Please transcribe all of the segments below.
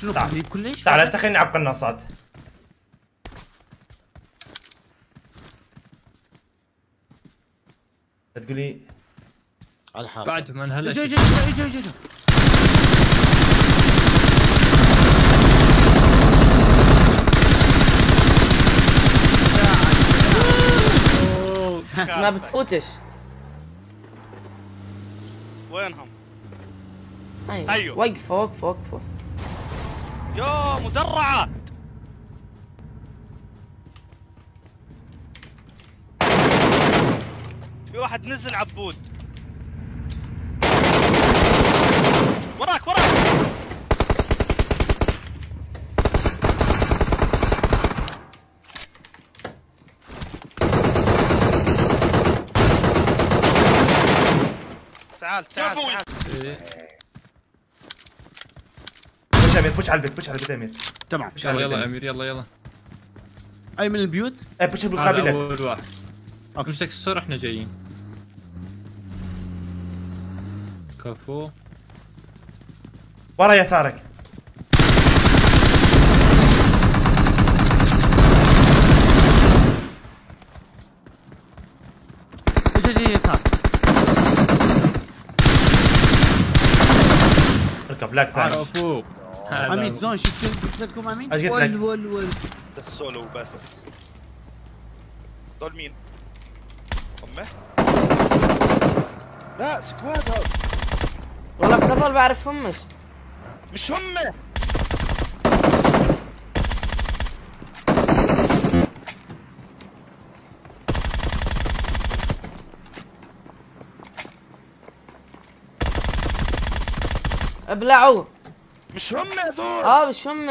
شنو تجيب كلش تعال هسه خليني نلعب قناصات تقول لي على الحال بعدهم أنا هلا جاي جاي جاي جاي بس ما بتفوتش. وينهم؟ أيوه. أيوه. وقفوا وقفوا وقفوا يا مدرعة. في واحد نزل عبود. وراك وراك. تعال تعال تعال. إيه. push أمير push على البيت push على البيت أمير. تمام. push على يلا البيت يلا أمير. أمير يلا يلا. أي من البيوت؟ إيه push هذا بالقابلة أول واحد. okay. امسك السور إحنا جايين. كفو. ورا يسارك. اجا اجا يسار؟ اركب لاك ثاني. كفو هو. زون شفت قلت لكم امين إيش قلت ول لك؟ ول ول بس سولو بس دول مين؟ امه لا سكواد هذا والله بتضل بعرفهم مش مش همه ابلعوا مش هم يا دول آه مش هم.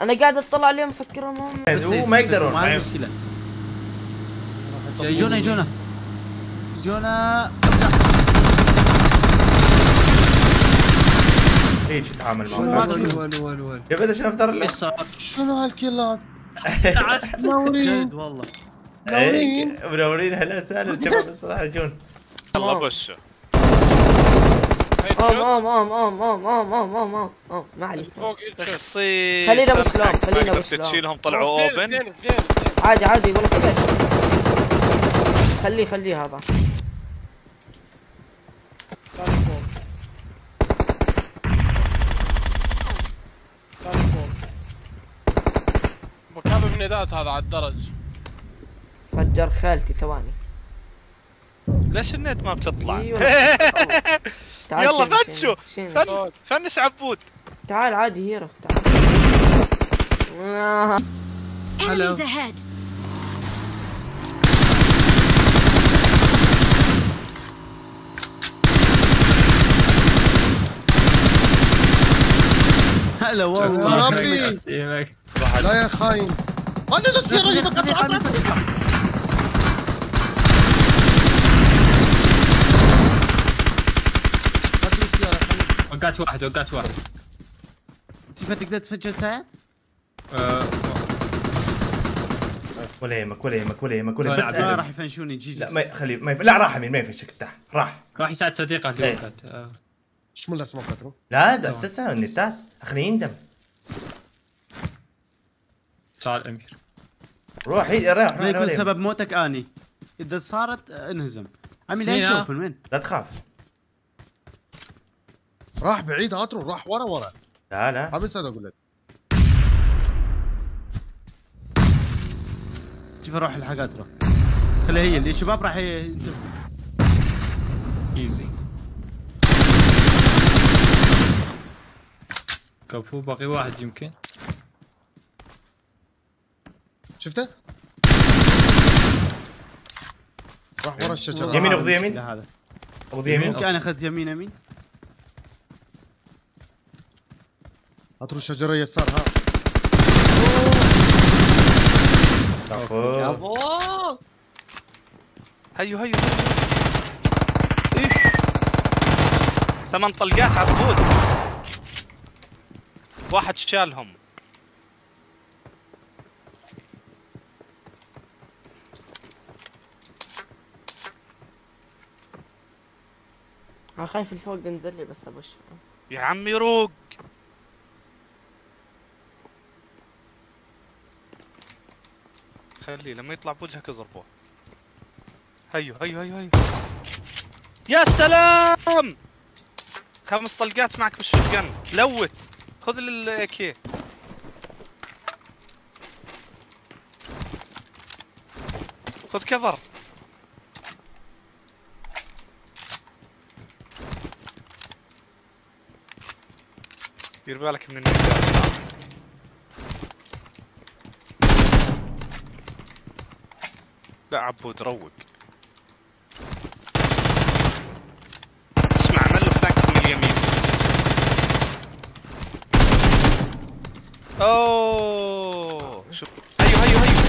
أنا قاعد أطلع عليهم مفكرهم هم. هو ما يقدرون ما عندي مشكلة. يجونا يجونا يجونا إيش تتعامل معهم يا بدر شنو افتر شنو هالكيلات منورين. والله. إيه، منورين. منورين هلا وسهلا. شباب الصراحه جون. الله بشه اوم اوم اوم اوم اوم اوم اوم اوم اوم اوم ما عليك فوق. تخصيص خلينا بسلام، خلينا بسلام. تشيلهم طلعوا اوبن. عادي عادي والله خليه خليه هذا هذا على الدرج فجر خالتي ثواني ليش النت ما بتطلع؟ تعال يلا فنشو. فن فنش عبود. تعال عادي هيرو تعال. Enemies هلا والله لا يا خاين. أنا نسيت رجلك وقعت واحد وقعت واحد تقدر تفجر؟ آه، ولا يهمك ولا يهمك ولا يهمك ولا لا، بس ما. راح يفنشوني جي لا جي ما خليه ما يف... لا راح امين ما يفشك تحت راح راح يساعد صديقه اللي. وقعت. إيش من الاسماء كتروا؟ لا ده اسسها النتات اخليه يندم تعال امير روح هي روح لا يكون روح سبب موتك اني اذا صارت انهزم امين لا؟ تشوف من وين لا تخاف راح بعيد هاترو راح ورا ورا. لا لا ما بنسى أقول لك. شوف روح الحاجات روح خليها هي اللي الشباب راح ايزي كفو باقي واحد يمكن. شفته؟ راح ورا الشجرة. يمين أخذ يمين. هذا. ابو ذي يمين. ممكن أنا أخذت يمين يمين هاترو الشجرة يسار ها. كفو. هيو هيو ثمان طلقات عبود واحد شالهم. أنا خايف الفوق ينزل لي بس ابش يا عمي روق. خليه لما يطلع بوجهك اضربه هيو هيو هيو هيو. يا سلام! خمس طلقات معك بال shotgun loot. خذ ال AK خذ cover. دير بالك من النجاة لا عبود روق اسمع عمل له فلاك من اليمين. أوه شوف هيو هيو هيو.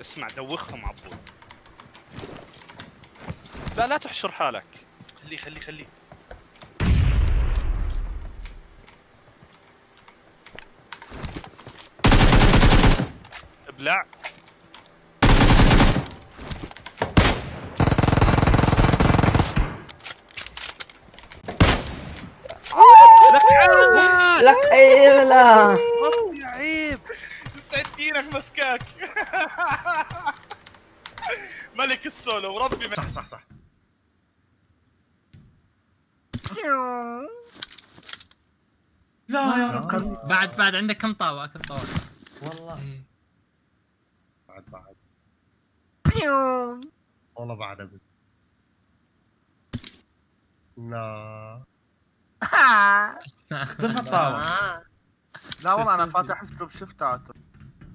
اسمع دوخهم عبود لا لا تحشر حالك. خليه خليه خليه. ابلع. لك عاد لك حيلة يا عيب. سعد دينك مسكاك. ملك السولو وربي صح صح صح. لا يا رب. بعد بعد عندك كم طاوة؟ كم طاوة؟ والله. إيه. بعد بعد. والله بعد ابد لا. ترفع الطاوة لا والله أنا فاتح اسلوب شفتات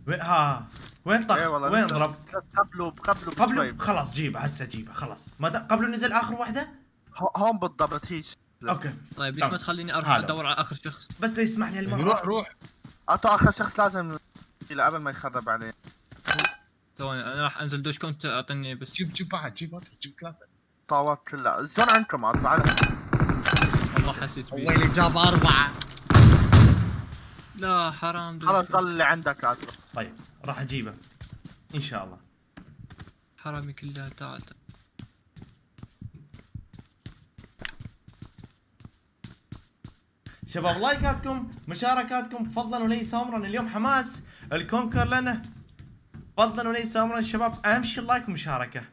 وين ها. وين طخ إيه وين ضرب قبله قبله قبله. خلاص جيبه هسه جيبه خلاص. ما. قبله نزل آخر واحدة هو- هون بالضبط هيك لا. أوكي. طيب ليش. ما تخليني أروح. أدور على آخر شخص؟ بس لا يسمح لي هالمرة. روح روح. اعطوا آخر شخص لازم قبل ما يخرب عليه. ثواني أنا راح أنزل دوش كنت أعطيني بس. جيب جيب واحد جيب واحد جيب ثلاثة. طاوات كلها شلون عندكم اطلع والله حسيت بيه اللي جاب أربعة. لا حرام دوش. خلاص. ضل اللي عندك اترك طيب راح أجيبه. إن شاء الله. حرامي كلها تعال. شباب لايكاتكم مشاركاتكم فضلا وليس امرا اليوم حماس الكونكر لنا. فضلا وليس امرا الشباب أهم شيء اللايك ومشاركة.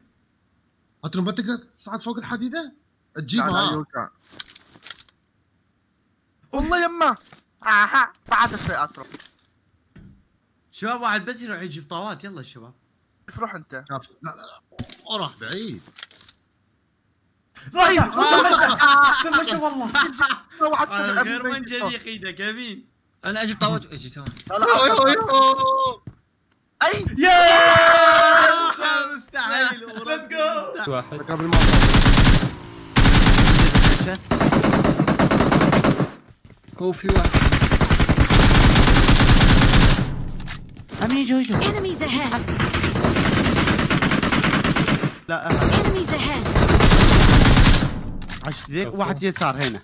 أنت ما تقدر تصعد فوق لا، تجيبها. والله يما. آها بعد شوي اترك شباب واحد بس يروح يجيب طاوات. يلا شباب. روح أنت؟ لا لا لا. راح بعيد. دمشته دمشته والله. آه، غير أنا أجيب يو يو يو أي. يا! مستحيل. Let's go. واحد. قبل ما هو في واحد. أمين جو جو Enemies ahead! لا Enemies ahead! عش ذيك واحد يسار هنا.